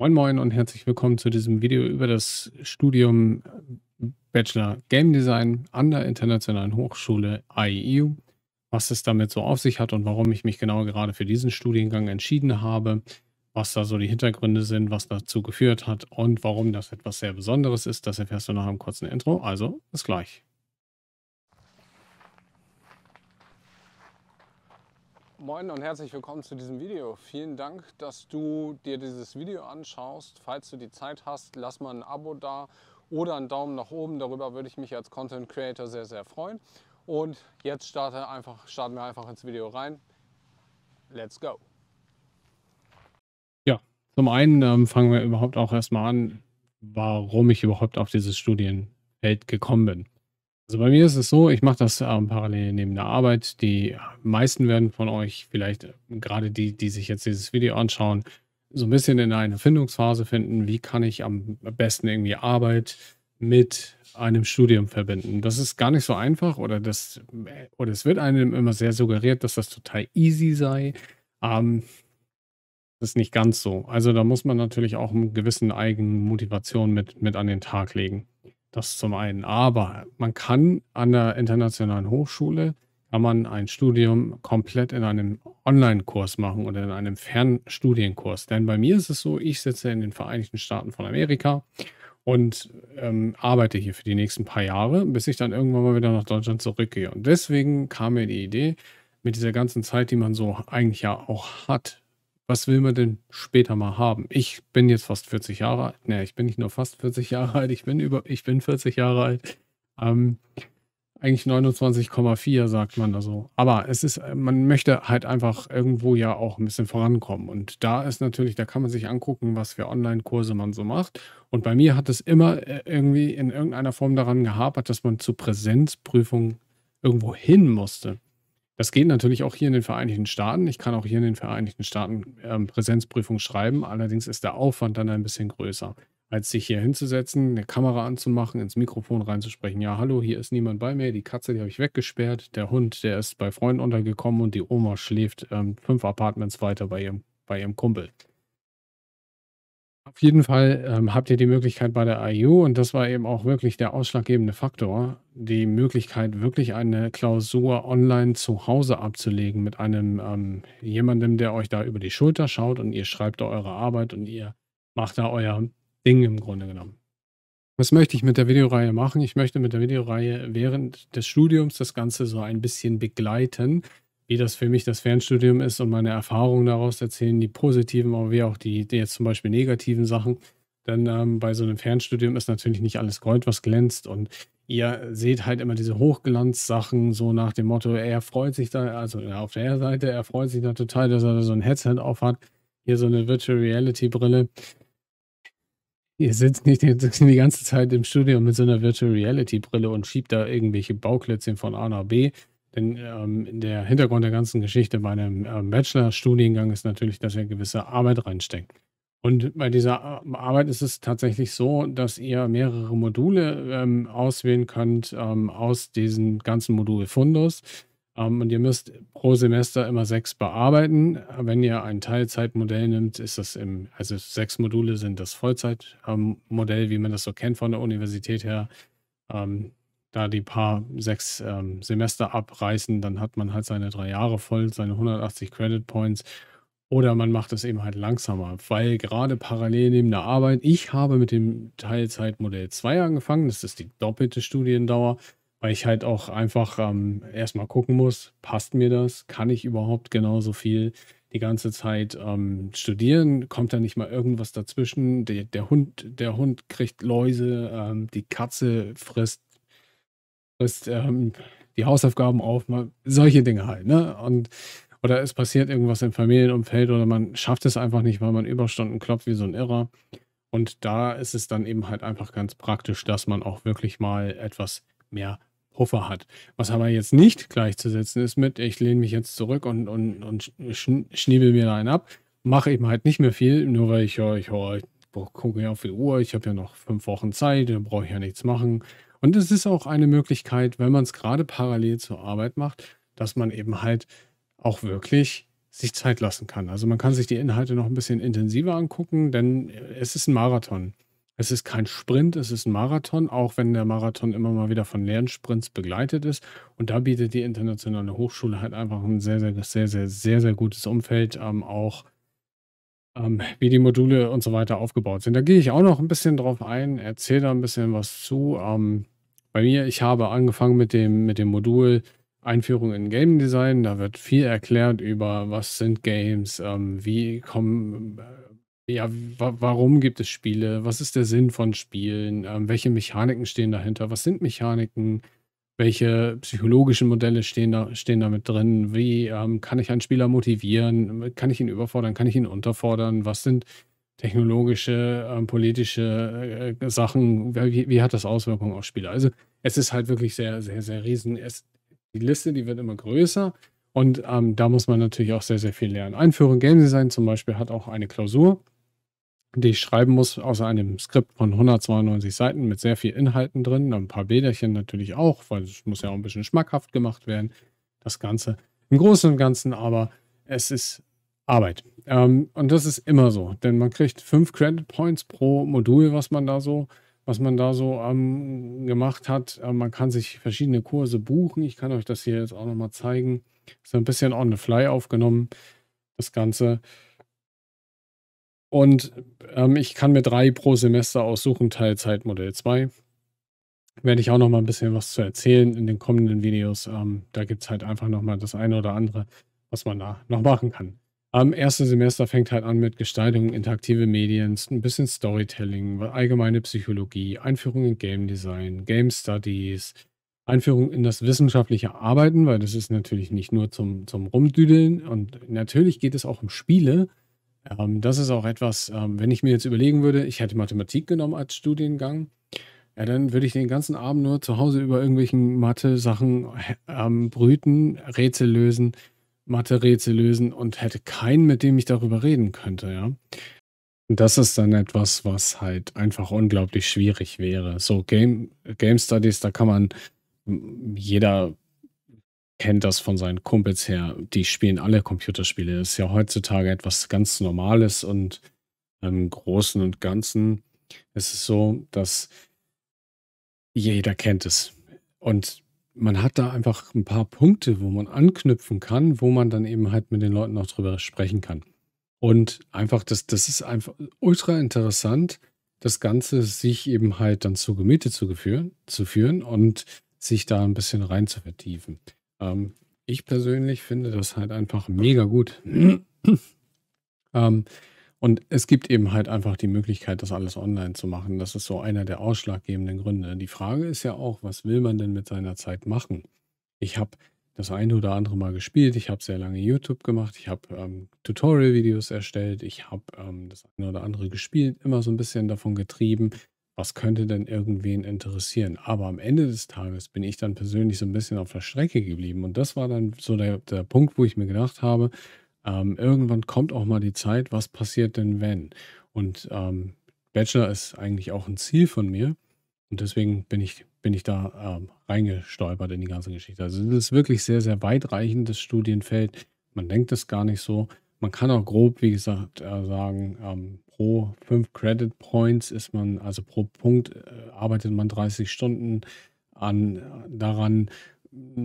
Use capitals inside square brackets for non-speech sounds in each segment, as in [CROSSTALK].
Moin Moin und herzlich willkommen zu diesem Video über das Studium Bachelor Game Design an der Internationalen Hochschule IEU, was es damit so auf sich hat und warum ich mich genau gerade für diesen Studiengang entschieden habe, was da so die Hintergründe sind, was dazu geführt hat und warum das etwas sehr Besonderes ist, das erfährst du nach einem kurzen Intro. Also, bis gleich. Moin und herzlich willkommen zu diesem Video. Vielen Dank, dass du dir dieses Video anschaust. Falls du die Zeit hast, lass mal ein Abo da oder einen Daumen nach oben. Darüber würde ich mich als Content Creator sehr, sehr freuen. Und jetzt starte einfach, starten wir einfach ins Video rein. Let's go. Ja, zum einen ähm, fangen wir überhaupt auch erstmal an, warum ich überhaupt auf dieses Studienfeld gekommen bin. Also bei mir ist es so, ich mache das ähm, parallel neben der Arbeit. Die meisten werden von euch vielleicht, äh, gerade die, die sich jetzt dieses Video anschauen, so ein bisschen in einer Findungsphase finden, wie kann ich am besten irgendwie Arbeit mit einem Studium verbinden. Das ist gar nicht so einfach oder das oder es wird einem immer sehr suggeriert, dass das total easy sei. Ähm, das ist nicht ganz so. Also da muss man natürlich auch einen gewissen eigenen Motivation mit, mit an den Tag legen. Das zum einen. Aber man kann an der internationalen Hochschule kann man ein Studium komplett in einem Online-Kurs machen oder in einem Fernstudienkurs. Denn bei mir ist es so, ich sitze in den Vereinigten Staaten von Amerika und ähm, arbeite hier für die nächsten paar Jahre, bis ich dann irgendwann mal wieder nach Deutschland zurückgehe. Und deswegen kam mir die Idee, mit dieser ganzen Zeit, die man so eigentlich ja auch hat, was will man denn später mal haben? Ich bin jetzt fast 40 Jahre alt. Ne, ich bin nicht nur fast 40 Jahre alt, ich bin über, ich bin 40 Jahre alt. Ähm, eigentlich 29,4 sagt man da so. Aber es ist, man möchte halt einfach irgendwo ja auch ein bisschen vorankommen. Und da ist natürlich, da kann man sich angucken, was für Online-Kurse man so macht. Und bei mir hat es immer äh, irgendwie in irgendeiner Form daran gehapert, dass man zu Präsenzprüfungen irgendwo hin musste. Das geht natürlich auch hier in den Vereinigten Staaten. Ich kann auch hier in den Vereinigten Staaten ähm, Präsenzprüfung schreiben. Allerdings ist der Aufwand dann ein bisschen größer, als sich hier hinzusetzen, eine Kamera anzumachen, ins Mikrofon reinzusprechen. Ja, hallo, hier ist niemand bei mir. Die Katze, die habe ich weggesperrt. Der Hund, der ist bei Freunden untergekommen und die Oma schläft ähm, fünf Apartments weiter bei ihrem, bei ihrem Kumpel. Auf jeden Fall ähm, habt ihr die Möglichkeit bei der IU, und das war eben auch wirklich der ausschlaggebende Faktor, die Möglichkeit, wirklich eine Klausur online zu Hause abzulegen mit einem ähm, jemandem, der euch da über die Schulter schaut und ihr schreibt da eure Arbeit und ihr macht da euer Ding im Grunde genommen. Was möchte ich mit der Videoreihe machen? Ich möchte mit der Videoreihe während des Studiums das Ganze so ein bisschen begleiten, wie das für mich das Fernstudium ist und meine Erfahrungen daraus erzählen, die positiven, aber wie auch die, die jetzt zum Beispiel negativen Sachen. Denn ähm, bei so einem Fernstudium ist natürlich nicht alles Gold, was glänzt. Und ihr seht halt immer diese Hochglanzsachen, so nach dem Motto, er freut sich da, also auf der Seite, er freut sich da total, dass er da so ein Headset auf hat. Hier so eine Virtual Reality Brille. Ihr sitzt nicht [LAUGHS] die, ganze Zeit im Studium mit so einer Virtual Reality Brille und schiebt da irgendwelche Bauklötzchen von A nach B, denn ähm, der Hintergrund der ganzen Geschichte bei einem ähm, Bachelor-Studiengang ist natürlich, dass ihr gewisse Arbeit reinsteckt. Und bei dieser Arbeit ist es tatsächlich so, dass ihr mehrere Module ähm, auswählen könnt ähm, aus diesem ganzen Modulfundus. Ähm, und ihr müsst pro Semester immer sechs bearbeiten. Wenn ihr ein Teilzeitmodell nimmt, ist das im, also sechs Module sind das Vollzeitmodell, wie man das so kennt von der Universität her. Ähm, da die paar sechs ähm, Semester abreißen, dann hat man halt seine drei Jahre voll, seine 180 Credit Points. Oder man macht es eben halt langsamer, weil gerade parallel neben der Arbeit, ich habe mit dem Teilzeitmodell 2 angefangen, das ist die doppelte Studiendauer, weil ich halt auch einfach ähm, erstmal gucken muss, passt mir das, kann ich überhaupt genauso viel die ganze Zeit ähm, studieren, kommt da nicht mal irgendwas dazwischen, der, der Hund, der Hund kriegt Läuse, ähm, die Katze frisst frisst ähm, die Hausaufgaben auf, solche Dinge halt, ne? Und oder es passiert irgendwas im Familienumfeld oder man schafft es einfach nicht, weil man Überstunden klopft wie so ein Irrer. Und da ist es dann eben halt einfach ganz praktisch, dass man auch wirklich mal etwas mehr Puffer hat. Was aber jetzt nicht gleichzusetzen ist mit, ich lehne mich jetzt zurück und, und, und schniebel mir da einen ab, mache eben halt nicht mehr viel, nur weil ich, ja, ich, ich gucke ja auf die Uhr, ich habe ja noch fünf Wochen Zeit, da brauche ich ja nichts machen. Und es ist auch eine Möglichkeit, wenn man es gerade parallel zur Arbeit macht, dass man eben halt auch wirklich sich Zeit lassen kann. Also, man kann sich die Inhalte noch ein bisschen intensiver angucken, denn es ist ein Marathon. Es ist kein Sprint, es ist ein Marathon, auch wenn der Marathon immer mal wieder von Lernsprints begleitet ist. Und da bietet die internationale Hochschule halt einfach ein sehr, sehr, sehr, sehr, sehr, sehr gutes Umfeld, ähm, auch ähm, wie die Module und so weiter aufgebaut sind. Da gehe ich auch noch ein bisschen drauf ein, erzähle da ein bisschen was zu. Ähm, bei mir, ich habe angefangen mit dem, mit dem Modul Einführung in Game Design. Da wird viel erklärt über, was sind Games, ähm, wie kommen, äh, ja, wa warum gibt es Spiele, was ist der Sinn von Spielen, ähm, welche Mechaniken stehen dahinter, was sind Mechaniken, welche psychologischen Modelle stehen da, stehen da mit drin, wie ähm, kann ich einen Spieler motivieren, kann ich ihn überfordern, kann ich ihn unterfordern, was sind technologische, ähm, politische äh, Sachen, wie, wie hat das Auswirkungen auf Spieler? Also es ist halt wirklich sehr, sehr, sehr riesen. Es, die Liste, die wird immer größer und ähm, da muss man natürlich auch sehr, sehr viel lernen. Einführung Game Design zum Beispiel hat auch eine Klausur, die ich schreiben muss aus einem Skript von 192 Seiten mit sehr viel Inhalten drin, ein paar Bilderchen natürlich auch, weil es muss ja auch ein bisschen schmackhaft gemacht werden, das Ganze. Im Großen und Ganzen aber, es ist Arbeit. Ähm, und das ist immer so, denn man kriegt fünf Credit Points pro Modul, was man da so was man da so ähm, gemacht hat. Äh, man kann sich verschiedene Kurse buchen. Ich kann euch das hier jetzt auch nochmal zeigen. Ist ein bisschen on the fly aufgenommen, das Ganze. Und ähm, ich kann mir drei pro Semester aussuchen, Teilzeit Modell 2. Werde ich auch noch mal ein bisschen was zu erzählen in den kommenden Videos. Ähm, da gibt es halt einfach noch mal das eine oder andere, was man da noch machen kann. Am ersten Semester fängt halt an mit Gestaltung, interaktive Medien, ein bisschen Storytelling, allgemeine Psychologie, Einführung in Game Design, Game Studies, Einführung in das wissenschaftliche Arbeiten, weil das ist natürlich nicht nur zum, zum Rumdüdeln und natürlich geht es auch um Spiele. Ähm, das ist auch etwas, ähm, wenn ich mir jetzt überlegen würde, ich hätte Mathematik genommen als Studiengang, ja, dann würde ich den ganzen Abend nur zu Hause über irgendwelchen Mathe-Sachen ähm, brüten, Rätsel lösen. Mathe-Rätsel lösen und hätte keinen, mit dem ich darüber reden könnte, ja. Und das ist dann etwas, was halt einfach unglaublich schwierig wäre. So Game, Game Studies, da kann man, jeder kennt das von seinen Kumpels her, die spielen alle Computerspiele. Das ist ja heutzutage etwas ganz Normales und im Großen und Ganzen ist es so, dass jeder kennt es. Und man hat da einfach ein paar Punkte, wo man anknüpfen kann, wo man dann eben halt mit den Leuten auch drüber sprechen kann. Und einfach, das, das ist einfach ultra interessant, das Ganze sich eben halt dann zu Gemüte zu, geführen, zu führen und sich da ein bisschen rein zu vertiefen. Ähm, ich persönlich finde das halt einfach mega gut. [CLEARS THROAT] ähm, und es gibt eben halt einfach die Möglichkeit, das alles online zu machen. Das ist so einer der ausschlaggebenden Gründe. Die Frage ist ja auch, was will man denn mit seiner Zeit machen? Ich habe das eine oder andere Mal gespielt. Ich habe sehr lange YouTube gemacht. Ich habe ähm, Tutorial-Videos erstellt. Ich habe ähm, das eine oder andere gespielt. Immer so ein bisschen davon getrieben, was könnte denn irgendwen interessieren. Aber am Ende des Tages bin ich dann persönlich so ein bisschen auf der Strecke geblieben. Und das war dann so der, der Punkt, wo ich mir gedacht habe, ähm, irgendwann kommt auch mal die Zeit, was passiert denn, wenn? Und ähm, Bachelor ist eigentlich auch ein Ziel von mir. Und deswegen bin ich, bin ich da ähm, reingestolpert in die ganze Geschichte. Also es ist wirklich sehr, sehr weitreichendes Studienfeld. Man denkt es gar nicht so. Man kann auch grob, wie gesagt, äh, sagen, ähm, pro 5 Credit Points ist man, also pro Punkt äh, arbeitet man 30 Stunden an, äh, daran,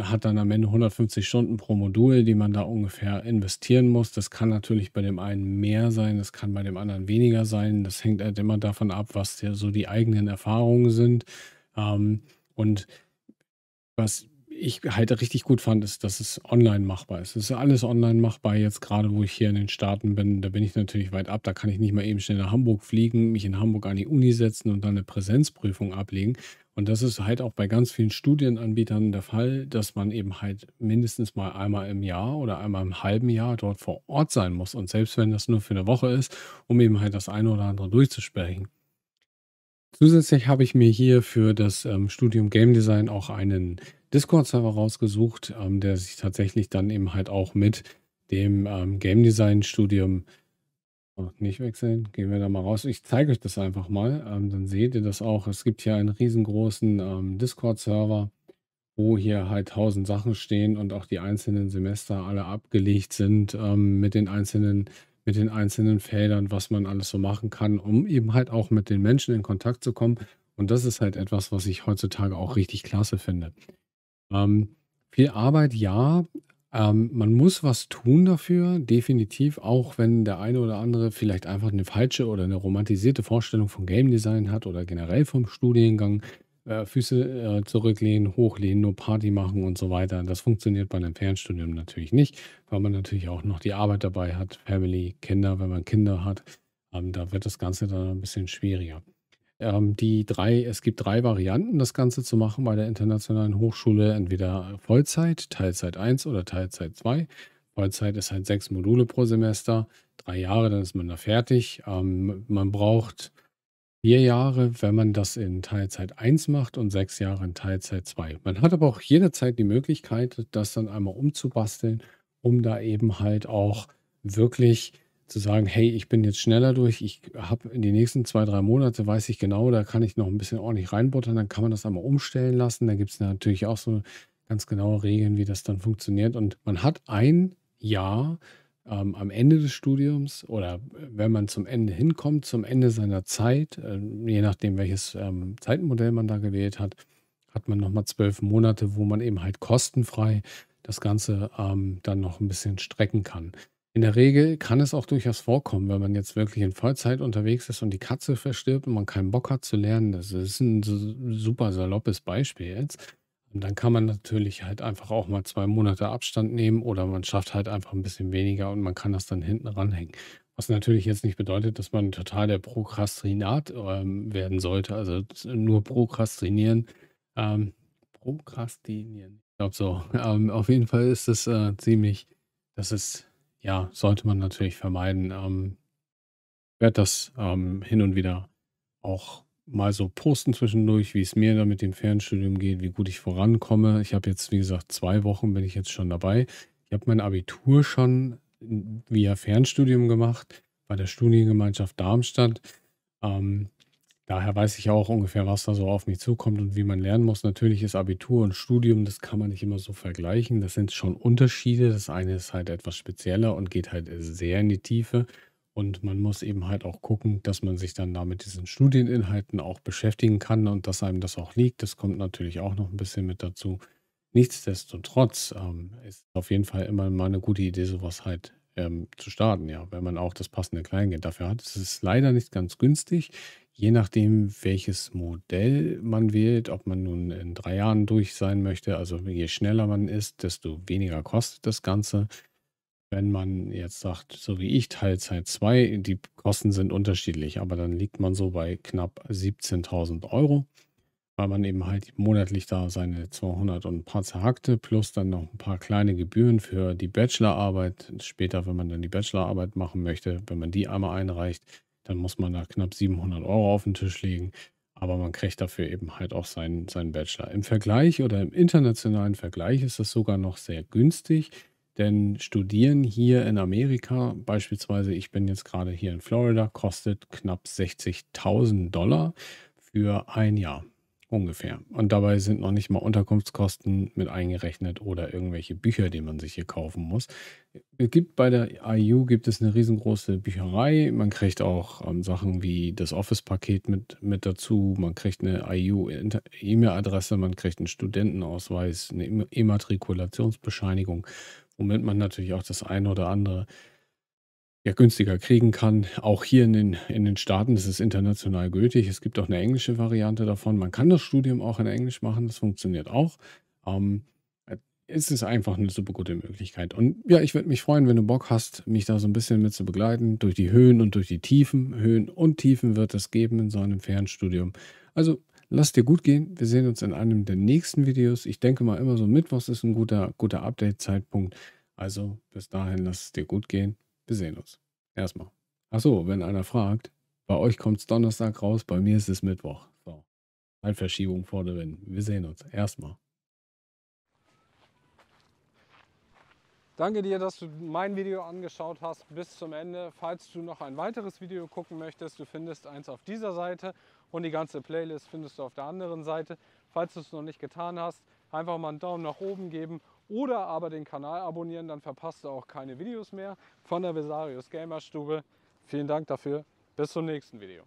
hat dann am Ende 150 Stunden pro Modul, die man da ungefähr investieren muss. Das kann natürlich bei dem einen mehr sein, das kann bei dem anderen weniger sein. Das hängt halt immer davon ab, was der, so die eigenen Erfahrungen sind. Ähm, und was ich halt richtig gut fand, ist, dass es online machbar ist. Es ist alles online machbar. Jetzt gerade, wo ich hier in den Staaten bin, da bin ich natürlich weit ab. Da kann ich nicht mal eben schnell nach Hamburg fliegen, mich in Hamburg an die Uni setzen und dann eine Präsenzprüfung ablegen. Und das ist halt auch bei ganz vielen Studienanbietern der Fall, dass man eben halt mindestens mal einmal im Jahr oder einmal im halben Jahr dort vor Ort sein muss. Und selbst wenn das nur für eine Woche ist, um eben halt das eine oder andere durchzusprechen. Zusätzlich habe ich mir hier für das ähm, Studium Game Design auch einen Discord-Server rausgesucht, ähm, der sich tatsächlich dann eben halt auch mit dem ähm, Game Design-Studium Oh, nicht wechseln. Gehen wir da mal raus. Ich zeige euch das einfach mal. Ähm, dann seht ihr das auch. Es gibt hier einen riesengroßen ähm, Discord-Server. wo hier halt tausend Sachen stehen und auch die einzelnen Semester alle abgelegt sind, ähm, mit den einzelnen mit den einzelnen Feldern, was man alles so machen kann, um eben halt auch mit den Menschen in Kontakt zu kommen. Und das ist halt etwas, was ich heutzutage auch richtig klasse finde. Ähm, viel Arbeit, ja. Ähm, man muss was tun dafür, definitiv, auch wenn der eine oder andere vielleicht einfach eine falsche oder eine romantisierte Vorstellung von Game Design hat oder generell vom Studiengang. Äh, Füße äh, zurücklehnen, hochlehnen, nur Party machen und so weiter. Das funktioniert bei einem Fernstudium natürlich nicht, weil man natürlich auch noch die Arbeit dabei hat, Family, Kinder, wenn man Kinder hat. Ähm, da wird das Ganze dann ein bisschen schwieriger. Ähm, die drei, es gibt drei Varianten, das Ganze zu machen bei der Internationalen Hochschule. Entweder Vollzeit, Teilzeit 1 oder Teilzeit 2. Vollzeit ist halt sechs Module pro Semester, drei Jahre, dann ist man da fertig. Ähm, man braucht vier Jahre, wenn man das in Teilzeit 1 macht und sechs Jahre in Teilzeit 2. Man hat aber auch jederzeit die Möglichkeit, das dann einmal umzubasteln, um da eben halt auch wirklich zu sagen, hey, ich bin jetzt schneller durch, ich habe in die nächsten zwei, drei Monate, weiß ich genau, da kann ich noch ein bisschen ordentlich reinbuttern, dann kann man das einmal umstellen lassen. Da gibt es natürlich auch so ganz genaue Regeln, wie das dann funktioniert. Und man hat ein Jahr ähm, am Ende des Studiums oder wenn man zum Ende hinkommt, zum Ende seiner Zeit, äh, je nachdem, welches ähm, Zeitmodell man da gewählt hat, hat man nochmal zwölf Monate, wo man eben halt kostenfrei das Ganze ähm, dann noch ein bisschen strecken kann. In der Regel kann es auch durchaus vorkommen, wenn man jetzt wirklich in Vollzeit unterwegs ist und die Katze verstirbt und man keinen Bock hat zu lernen. Das ist ein super saloppes Beispiel jetzt. Und dann kann man natürlich halt einfach auch mal zwei Monate Abstand nehmen oder man schafft halt einfach ein bisschen weniger und man kann das dann hinten ranhängen. Was natürlich jetzt nicht bedeutet, dass man total der Prokrastinat ähm, werden sollte. Also nur prokrastinieren. Ähm, prokrastinieren. Ich glaube so. [LAUGHS] Ähm, auf jeden Fall ist es äh, ziemlich, das ist ja, sollte man natürlich vermeiden. Ähm, werde das ähm, hin und wieder auch mal so posten zwischendurch, wie es mir da mit dem Fernstudium geht, wie gut ich vorankomme. Ich habe jetzt, wie gesagt, zwei Wochen bin ich jetzt schon dabei. Ich habe mein Abitur schon via Fernstudium gemacht bei der Studiengemeinschaft Darmstadt. Ähm, Daher weiß ich auch ungefähr, was da so auf mich zukommt und wie man lernen muss. Natürlich ist Abitur und Studium, das kann man nicht immer so vergleichen. Das sind schon Unterschiede. Das eine ist halt etwas spezieller und geht halt sehr in die Tiefe. Und man muss eben halt auch gucken, dass man sich dann da mit diesen Studieninhalten auch beschäftigen kann und dass einem das auch liegt. Das kommt natürlich auch noch ein bisschen mit dazu. Nichtsdestotrotz ähm, ist auf jeden Fall immer mal eine gute Idee, sowas halt ähm, zu starten, ja, wenn man auch das passende Kleingeld dafür hat. Es ist leider nicht ganz günstig. Je nachdem, welches Modell man wählt, ob man nun in drei Jahren durch sein möchte, also je schneller man ist, desto weniger kostet das Ganze. Wenn man jetzt sagt, so wie ich, Teilzeit 2, die Kosten sind unterschiedlich, aber dann liegt man so bei knapp 17.000 Euro, weil man eben halt monatlich da seine 200 und ein paar zerhackte, plus dann noch ein paar kleine Gebühren für die Bachelorarbeit. Später, wenn man dann die Bachelorarbeit machen möchte, wenn man die einmal einreicht, dann muss man da knapp 700 Euro auf den Tisch legen. Aber man kriegt dafür eben halt auch seinen, seinen Bachelor. Im Vergleich oder im internationalen Vergleich ist das sogar noch sehr günstig. Denn Studieren hier in Amerika, beispielsweise, ich bin jetzt gerade hier in Florida, kostet knapp 60.000 Dollar für ein Jahr ungefähr. Und dabei sind noch nicht mal Unterkunftskosten mit eingerechnet oder irgendwelche Bücher, die man sich hier kaufen muss. Es gibt bei der IU gibt es eine riesengroße Bücherei. Man kriegt auch ähm, Sachen wie das Office-Paket mit, mit dazu. Man kriegt eine IU-E-Mail-Adresse, man kriegt einen Studentenausweis, eine Immatrikulationsbescheinigung, womit man natürlich auch das eine oder andere ja, günstiger kriegen kann. Auch hier in den, in den Staaten ist es international gültig. Es gibt auch eine englische Variante davon. Man kann das Studium auch in Englisch machen, das funktioniert auch. Ähm, es ist einfach eine super gute Möglichkeit. Und ja, ich würde mich freuen, wenn du Bock hast, mich da so ein bisschen mit zu begleiten. Durch die Höhen und durch die Tiefen. Höhen und Tiefen wird es geben in so einem Fernstudium. Also lass dir gut gehen. Wir sehen uns in einem der nächsten Videos. Ich denke mal immer so Mittwochs ist ein guter, guter Update-Zeitpunkt. Also bis dahin lass es dir gut gehen. Wir sehen uns. Erstmal. Achso, wenn einer fragt, bei euch kommt es Donnerstag raus, bei mir ist es Mittwoch. So. Zeitverschiebung vor der Wind. Wir sehen uns. Erstmal. Danke dir, dass du mein Video angeschaut hast bis zum Ende. Falls du noch ein weiteres Video gucken möchtest, du findest eins auf dieser Seite und die ganze Playlist findest du auf der anderen Seite. Falls du es noch nicht getan hast, einfach mal einen Daumen nach oben geben oder aber den Kanal abonnieren, dann verpasst du auch keine Videos mehr von der Vesarius Gamerstube. Vielen Dank dafür. Bis zum nächsten Video.